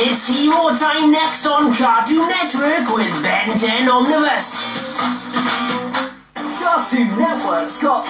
It's Hero Time next on Cartoon Network with Ben 10 Omnibus. Cartoon Network's got